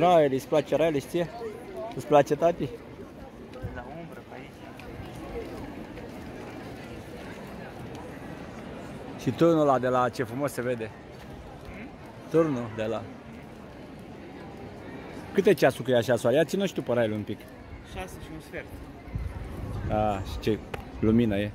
Noile, îți place raiele, știe? Îți place, tati? La umbră, pe aici. Și turnul ăla de la ce frumos se vede. Hmm? Turnul de la... Câte ceasul că e așa soare? Ia țină și tu pe raiul un pic. 6 și un sfert. A, și ce lumină e.